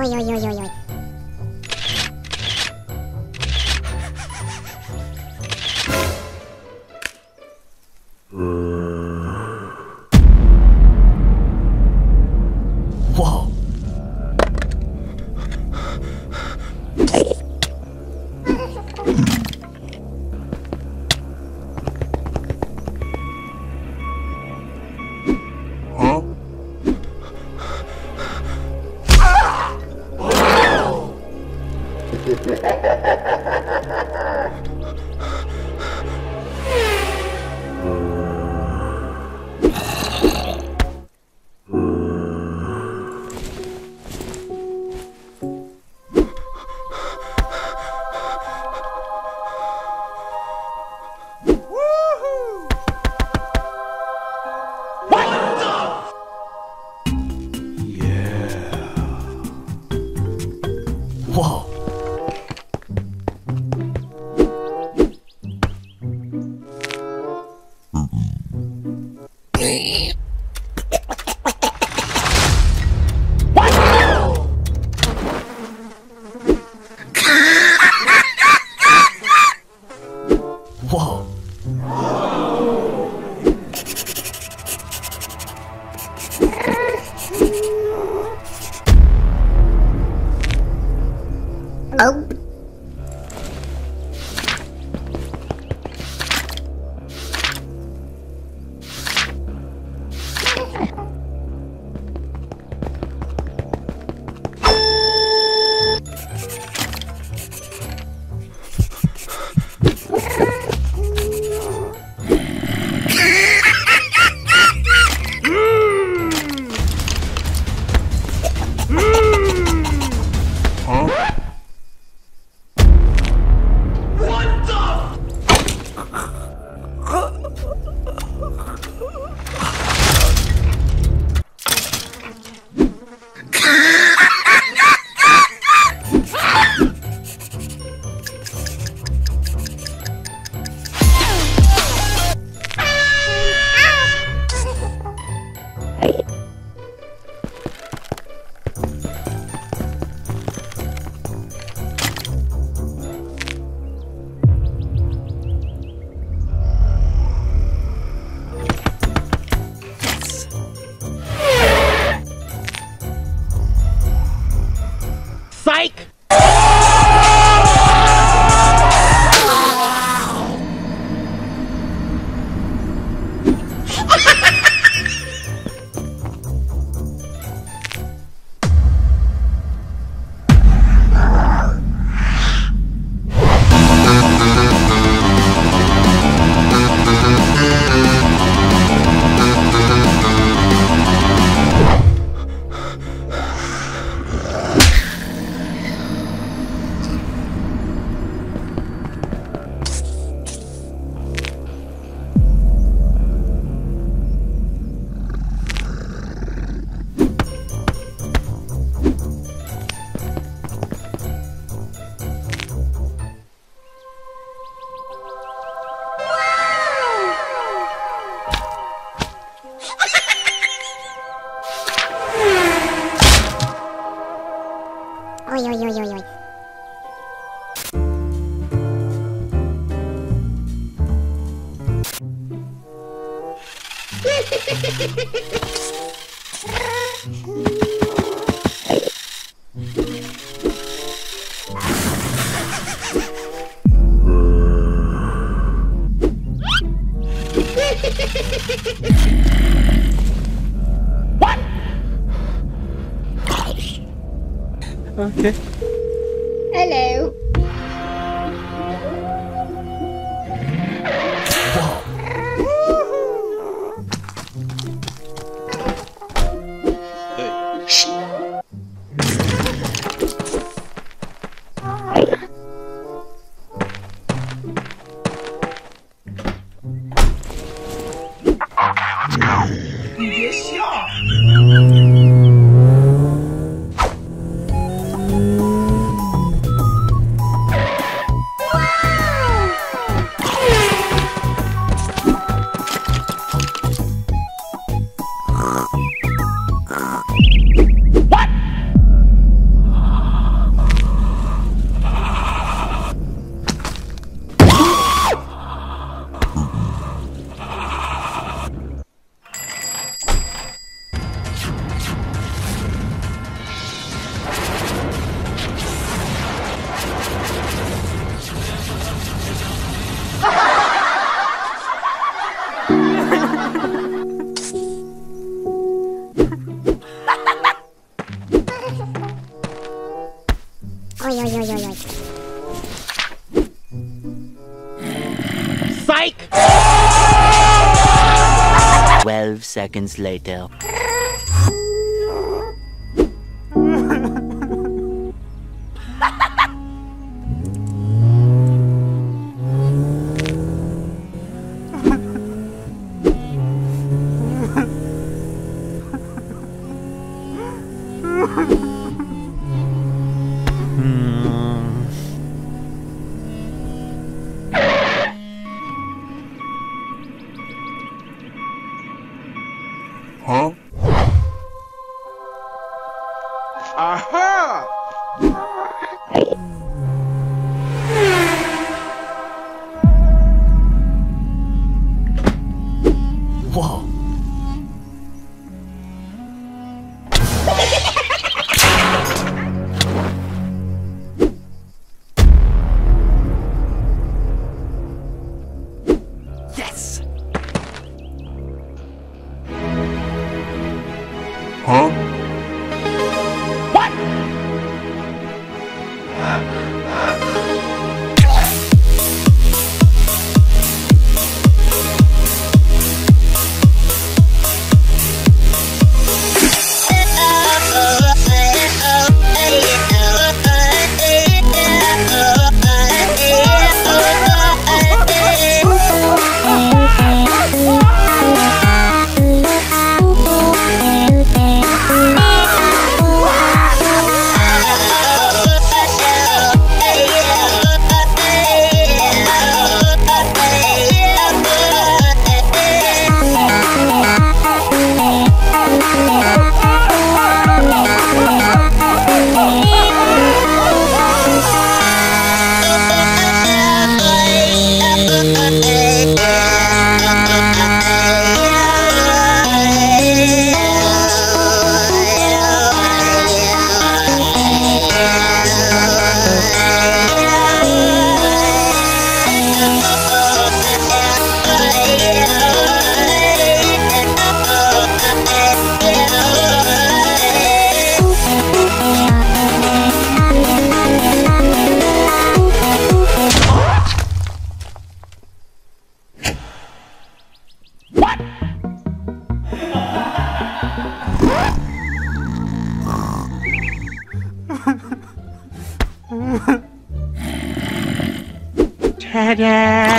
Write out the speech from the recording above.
Oi, oi, oi, oi, oi. Wow. Okay. she Oi, oi, oi, oi, oi. Psych! 12 seconds later. 哇 Whoa.